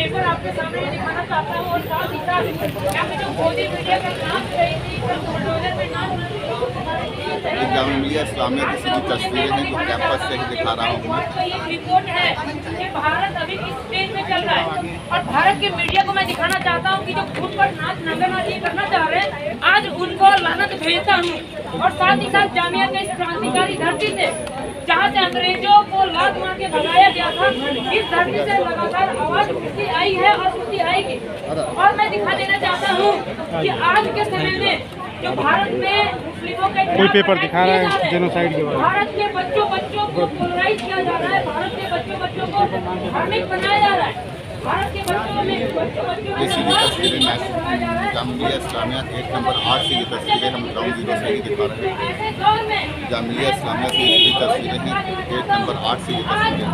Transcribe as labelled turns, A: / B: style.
A: Paper आपके सामने दिखाना चाहता हूँ और साथ ही साथ यहाँ पे जो मोदी मीडिया का नाम बुलडोजर में नाम
B: जामिया इस्लामिया की सीधी तस्वीरें हैं जो कैंपस से ही दिखा रहा हूँ। मैं
A: रिपोर्ट है कि भारत अभी किस स्टेज में चल रहा है। और भारत के मीडिया को मैं दिखाना चाहता हूँ कि जो खुद पर नाच नंगा नाच ये करना चाह रहे हैं आज उनको लानत भेजता हूँ। और साथ ही साथ जामिया के इस क्रांतिकारी धरती से जहाँ से अंग्रेज़ों लात मार के भगाया गया था इस धरती से लगातार आवाज़ उठती आई है और उठती आएगी और मैं दिखा देना चाहता हूँ कि आज के समय में जो भारत में मुस्लिमों के
C: कोई पेपर दिखा रहा है। जेनोसाइड के बारे में।
A: भारत के बच्चों बच्चों को पोलराइज किया जा रहा है भारत के बच्चों बच्चों को धार्मिक बनाया जा रहा है
B: ये सीधी तस्वीरें जामिया इस्लामिया एक नंबर आठ से ये तस्वीरें हम ग्राउंड ज़ीरो से ही दिखा रहे हैं। जामिया इस्लामिया की सीधी तस्वीरें हैं एक नंबर आठ से ये तस्वीरें